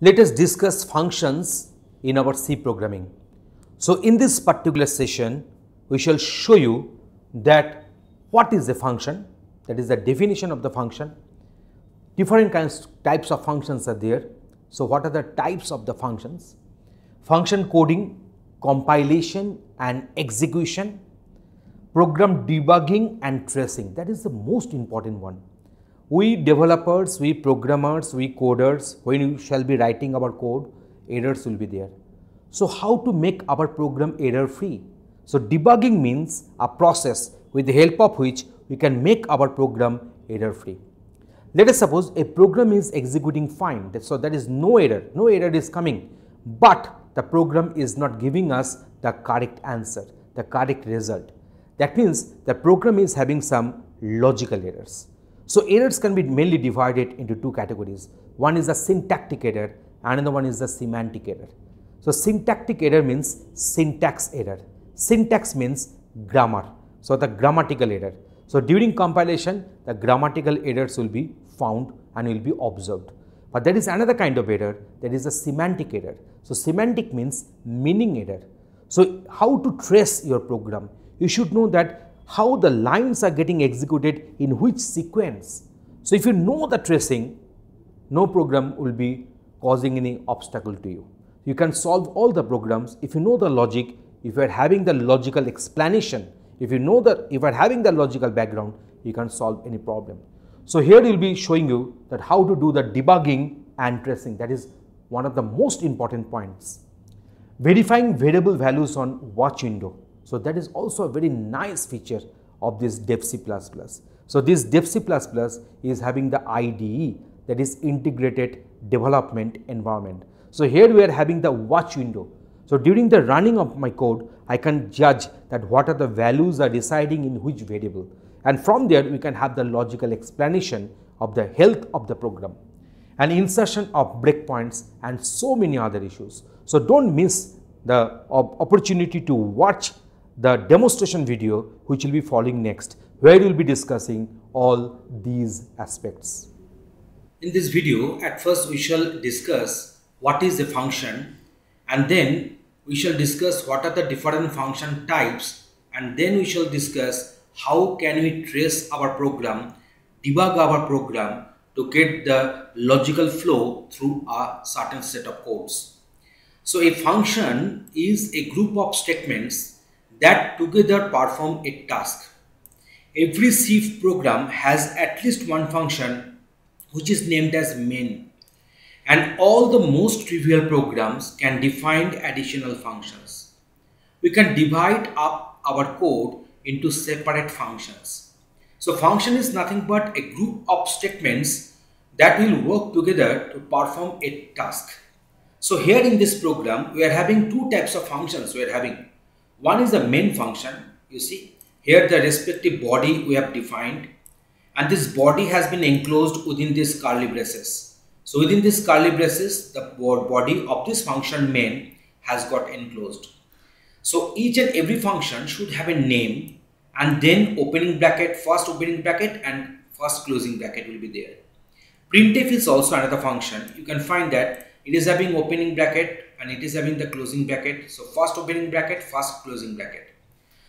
Let us discuss functions in our C programming. So in this particular session, we shall show you that what is a function, that is the definition of the function. Different kinds types of functions are there. So what are the types of the functions? Function coding, compilation and execution, program debugging and tracing. That is the most important one. We developers, we programmers, we coders, when we shall be writing our code, errors will be there. So how to make our program error free? So debugging means a process with the help of which we can make our program error free. Let us suppose a program is executing fine, so there is no error, no error is coming, but the program is not giving us the correct answer, the correct result. That means the program is having some logical errors. So errors can be mainly divided into two categories. One is the syntactic error, another one is the semantic error. So syntactic error means syntax error. Syntax means grammar. So the grammatical error. So during compilation, the grammatical errors will be found and will be observed. But there is another kind of error that is a semantic error. So semantic means meaning error. So how to trace your program? You should know that how the lines are getting executed in which sequence. So if you know the tracing, no program will be causing any obstacle to you. You can solve all the programs if you know the logic, if you are having the logical explanation, if you know that if you are having the logical background, you can solve any problem. So here we will be showing you that how to do the debugging and tracing. That is one of the most important points. Verifying variable values on watch window. So that is also a very nice feature of this DevC++. So this DevC++ is having the IDE that is integrated development environment. So here we are having the watch window. So during the running of my code, I can judge that what are the values are deciding in which variable. And from there, we can have the logical explanation of the health of the program and insertion of breakpoints and so many other issues. So don't miss the opportunity to watch the demonstration video which will be following next where we will be discussing all these aspects. In this video, at first we shall discuss what is a function and then we shall discuss what are the different function types and then we shall discuss how can we trace our program, debug our program to get the logical flow through a certain set of codes. So a function is a group of statements that together perform a task. Every C program has at least one function which is named as main and all the most trivial programs can define additional functions. We can divide up our code into separate functions. So function is nothing but a group of statements that will work together to perform a task. So here in this program, we are having two types of functions we are having. One is the main function, you see. Here the respective body we have defined and this body has been enclosed within this curly braces. So within this curly braces, the body of this function main has got enclosed. So each and every function should have a name and then opening bracket, first opening bracket and first closing bracket will be there. Printf is also another function. You can find that it is having opening bracket and it is having the closing bracket. So first opening bracket, first closing bracket.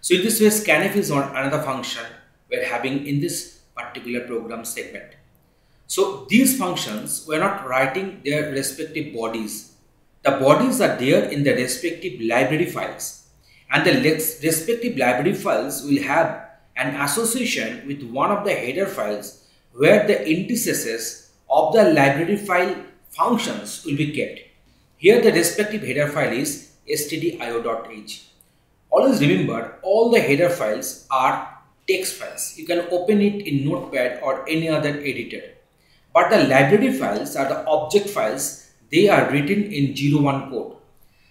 So in this way scanf is another function we're having in this particular program segment. So these functions were not writing their respective bodies. The bodies are there in the respective library files and the respective library files will have an association with one of the header files where the indices of the library file functions will be kept. Here the respective header file is stdio.h. Always remember all the header files are text files. You can open it in notepad or any other editor. But the library files are the object files. They are written in 01 code.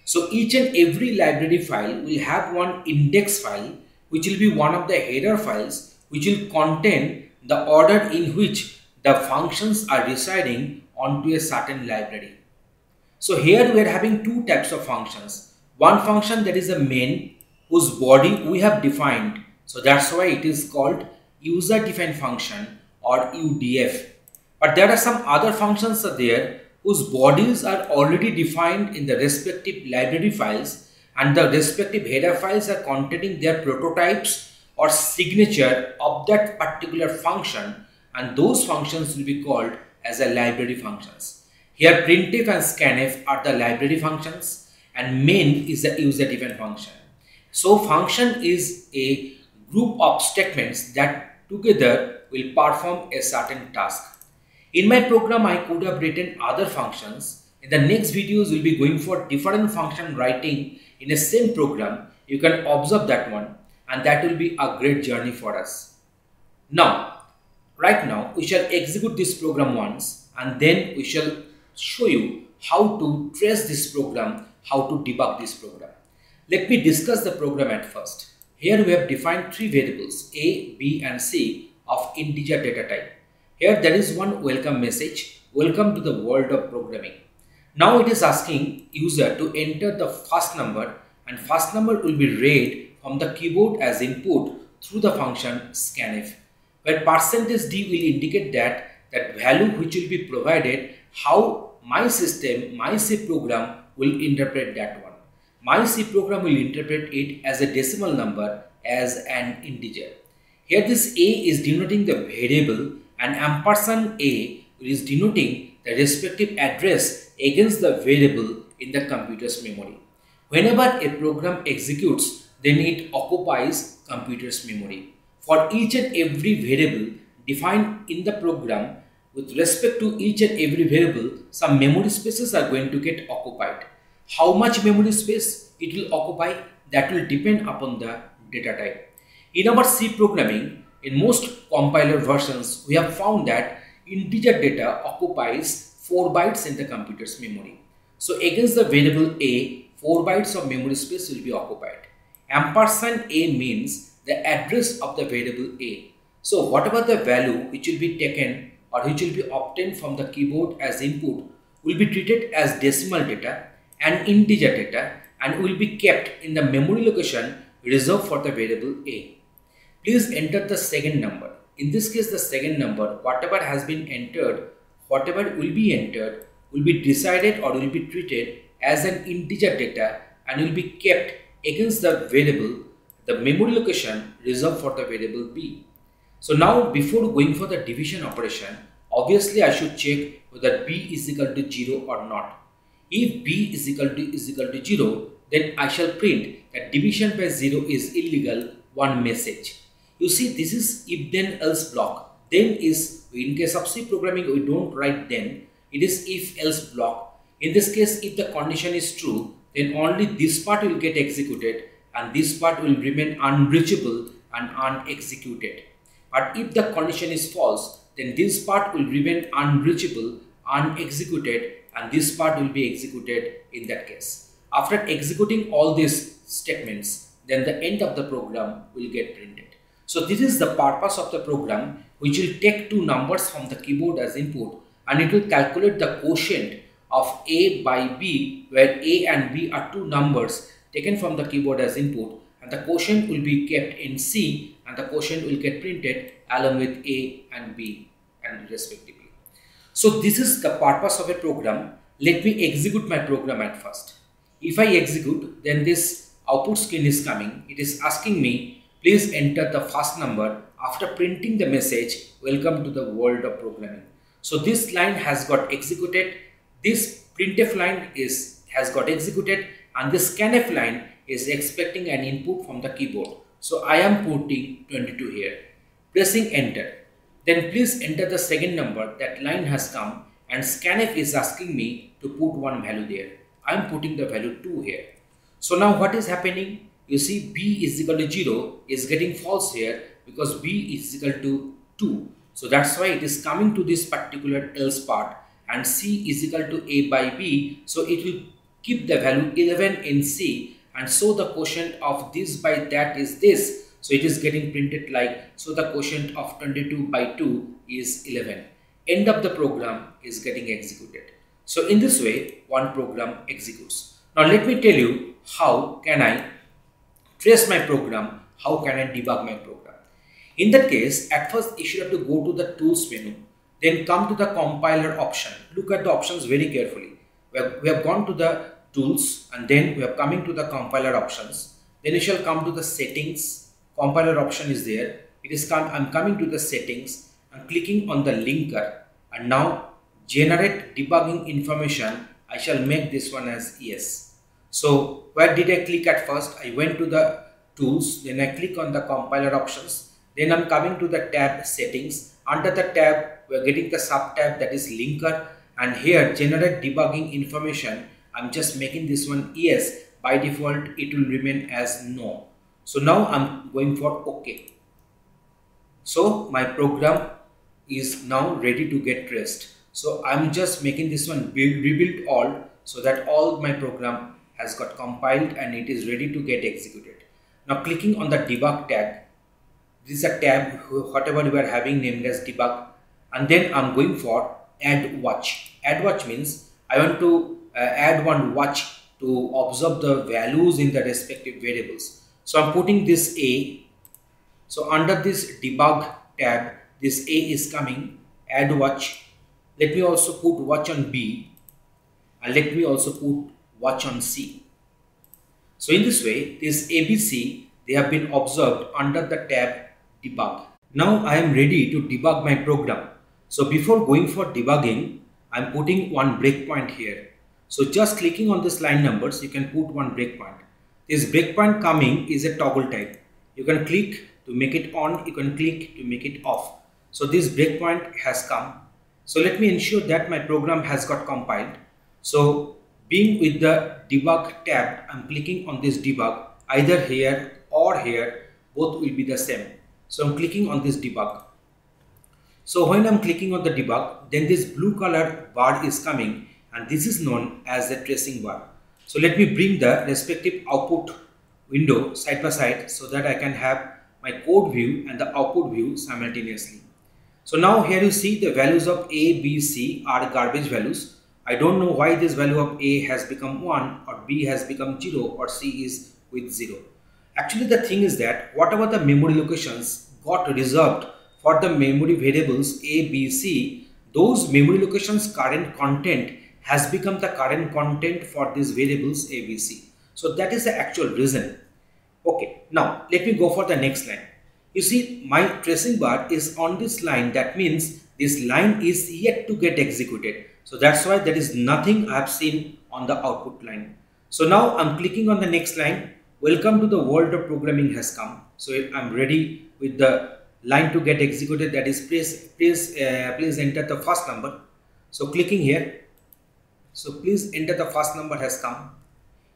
So each and every library file will have one index file which will be one of the header files which will contain the order in which the functions are residing onto a certain library. So here we are having two types of functions. One function that is a main whose body we have defined. So that's why it is called user defined function or UDF but there are some other functions are there whose bodies are already defined in the respective library files and the respective header files are containing their prototypes or signature of that particular function and those functions will be called as a library functions. Here printf and scanf are the library functions and main is the user defined function. So function is a group of statements that together will perform a certain task. In my program, I could have written other functions. In the next videos, we'll be going for different function writing in a same program. You can observe that one and that will be a great journey for us. Now, right now, we shall execute this program once and then we shall show you how to trace this program, how to debug this program. Let me discuss the program at first. Here we have defined three variables A, B and C of integer data type. Here there is one welcome message, welcome to the world of programming. Now it is asking user to enter the first number and first number will be read from the keyboard as input through the function scanf where percentage %d will indicate that that value which will be provided how my system, my C program will interpret that one. My C program will interpret it as a decimal number as an integer. Here this A is denoting the variable and ampersand A is denoting the respective address against the variable in the computer's memory. Whenever a program executes, then it occupies computer's memory. For each and every variable defined in the program, with respect to each and every variable, some memory spaces are going to get occupied. How much memory space it will occupy that will depend upon the data type. In our C programming, in most compiler versions, we have found that integer data occupies 4 bytes in the computer's memory. So against the variable a, 4 bytes of memory space will be occupied. Ampersand a means the address of the variable a. So whatever the value which will be taken or which will be obtained from the keyboard as input will be treated as decimal data and integer data and will be kept in the memory location reserved for the variable a. Please enter the second number. In this case, the second number, whatever has been entered, whatever will be entered, will be decided or will be treated as an integer data and will be kept against the variable, the memory location reserved for the variable b. So now before going for the division operation, obviously I should check whether b is equal to 0 or not. If b is equal to is equal to 0, then I shall print that division by 0 is illegal one message. You see this is if then else block. Then is in case of C programming we don't write then it is if else block. In this case if the condition is true then only this part will get executed and this part will remain unreachable and unexecuted. But if the condition is false then this part will remain unreachable, unexecuted and this part will be executed in that case. After executing all these statements, then the end of the program will get printed. So this is the purpose of the program which will take two numbers from the keyboard as input and it will calculate the quotient of A by B where A and B are two numbers taken from the keyboard as input and the quotient will be kept in C and the quotient will get printed along with A and B and respectively. So this is the purpose of a program. Let me execute my program at first. If I execute, then this output screen is coming. It is asking me, please enter the first number after printing the message, welcome to the world of programming. So this line has got executed. This printf line is has got executed and this scanf line is expecting an input from the keyboard. So I am putting 22 here. Pressing enter. Then please enter the second number that line has come and scanf is asking me to put one value there. I am putting the value 2 here. So now what is happening? You see b is equal to 0 is getting false here because b is equal to 2. So that's why it is coming to this particular else part and c is equal to a by b. So it will keep the value 11 in c and so the quotient of this by that is this so it is getting printed like, so the quotient of 22 by 2 is 11. End of the program is getting executed. So in this way, one program executes. Now let me tell you how can I trace my program, how can I debug my program. In that case, at first you should have to go to the tools menu then come to the compiler option. Look at the options very carefully. We have, we have gone to the tools and then we are coming to the compiler options. Then we shall come to the settings. Compiler option is there. It is come, I'm coming to the settings and clicking on the linker and now generate debugging information. I shall make this one as yes. So where did I click at first? I went to the tools, then I click on the compiler options. Then I'm coming to the tab settings. Under the tab, we're getting the sub tab that is linker and here generate debugging information I'm just making this one yes by default it will remain as no. So now I'm going for OK. So my program is now ready to get traced so I'm just making this one rebuild all so that all my program has got compiled and it is ready to get executed. Now clicking on the debug tag this is a tab whatever you are having named as debug and then I'm going for add watch. Add watch means I want to Uh, add one watch to observe the values in the respective variables. So I'm putting this A. So under this debug tab this A is coming. Add watch. Let me also put watch on B. And let me also put watch on C. So in this way this ABC they have been observed under the tab debug. Now I am ready to debug my program. So before going for debugging, I'm putting one breakpoint here. So just clicking on this line numbers, you can put one breakpoint. This breakpoint coming is a toggle type. You can click to make it on, you can click to make it off. So this breakpoint has come. So let me ensure that my program has got compiled. So being with the debug tab, I'm clicking on this debug either here or here, both will be the same. So I'm clicking on this debug. So when I'm clicking on the debug, then this blue color bar is coming and this is known as the tracing bar. So let me bring the respective output window side by side so that I can have my code view and the output view simultaneously. So now here you see the values of A, B, C are garbage values. I don't know why this value of A has become 1 or B has become 0 or C is with 0. Actually the thing is that whatever the memory locations got reserved for the memory variables A, B, C, those memory locations current content has become the current content for these variables A, B, C. So that is the actual reason. Okay, now let me go for the next line. You see my tracing bar is on this line that means this line is yet to get executed. So that's why there is nothing I have seen on the output line. So now I'm clicking on the next line. Welcome to the world of programming has come. So I'm ready with the line to get executed that is please please uh, please enter the first number so clicking here so please enter the first number has come.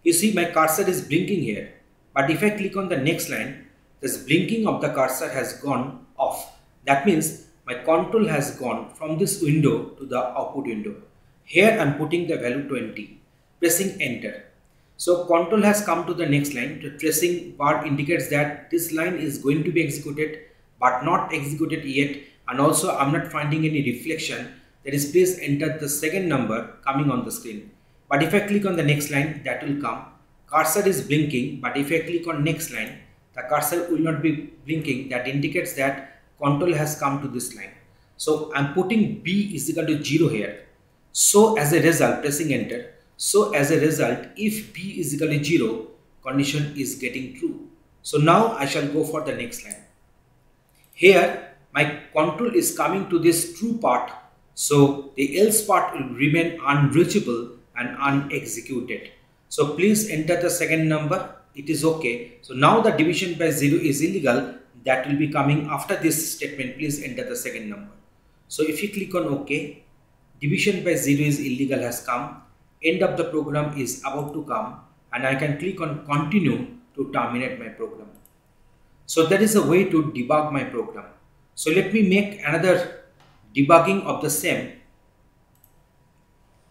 You see my cursor is blinking here. But if i click on the next line this blinking of the cursor has gone off. That means my control has gone from this window to the output window. Here i'm putting the value 20 pressing enter. So control has come to the next line. The tracing bar indicates that this line is going to be executed but not executed yet. And also I'm not finding any reflection that is please enter the second number coming on the screen. But if I click on the next line that will come. Cursor is blinking but if I click on next line the cursor will not be blinking that indicates that control has come to this line. So I'm putting B is equal to 0 here. So as a result pressing enter. So as a result if B is equal to 0 condition is getting true. So now I shall go for the next line. Here my control is coming to this true part so the else part will remain unreachable and unexecuted. So please enter the second number it is okay. So now the division by 0 is illegal that will be coming after this statement please enter the second number. So if you click on OK division by 0 is illegal has come end of the program is about to come and I can click on continue to terminate my program. So that is a way to debug my program. So let me make another debugging of the same.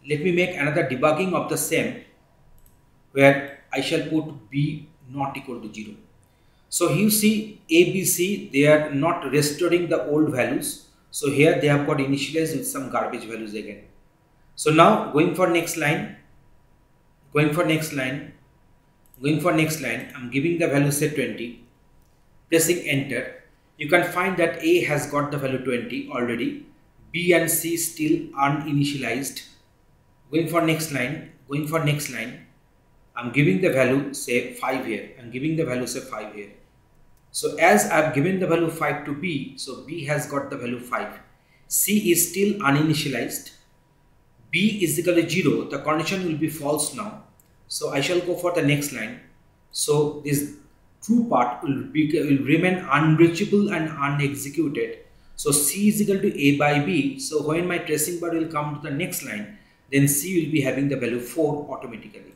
Let me make another debugging of the same where I shall put b not equal to 0. So you see ABC they are not restoring the old values. So here they have got initialized with some garbage values again. So now going for next line, going for next line, going for next line, I'm giving the value say 20 pressing enter, you can find that A has got the value 20 already, B and C still uninitialized. Going for next line, going for next line. I'm giving the value say 5 here. I'm giving the value say 5 here. So as I've given the value 5 to B, so B has got the value 5. C is still uninitialized. B is equal to 0. The condition will be false now. So I shall go for the next line. So this true part will, be, will remain unreachable and unexecuted so C is equal to A by B. So when my tracing bar will come to the next line, then C will be having the value 4 automatically.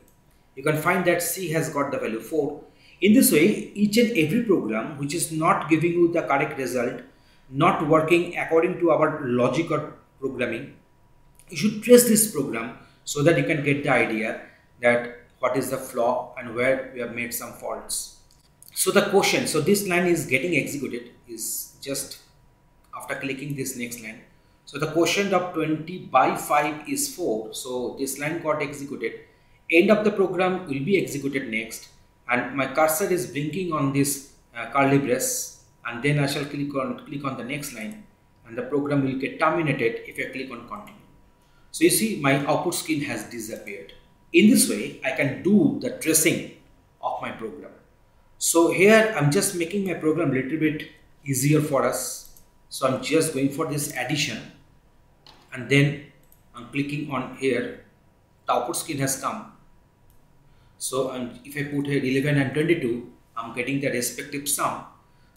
You can find that C has got the value 4. In this way, each and every program which is not giving you the correct result, not working according to our logic or programming, you should trace this program so that you can get the idea that what is the flaw and where we have made some faults. So the question, so this line is getting executed is just after clicking this next line. So the quotient of 20 by 5 is 4. So this line got executed. End of the program will be executed next and my cursor is blinking on this uh, curly brace and then I shall click on click on the next line and the program will get terminated if I click on continue. So you see my output screen has disappeared. In this way I can do the tracing of my program. So here I'm just making my program a little bit easier for us so I'm just going for this addition. And then I'm clicking on here. The output screen has come. So I'm, if I put here 11 and 22 I'm getting the respective sum.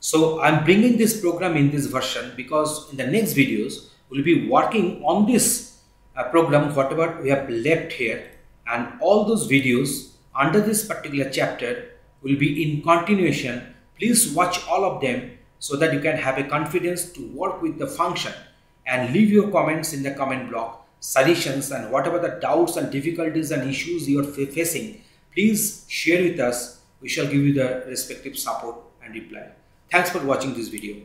So I'm bringing this program in this version because in the next videos we'll be working on this uh, program whatever we have left here. And all those videos under this particular chapter will be in continuation. Please watch all of them so that you can have a confidence to work with the function and leave your comments in the comment block, suggestions and whatever the doubts and difficulties and issues you are facing, please share with us. We shall give you the respective support and reply. Thanks for watching this video.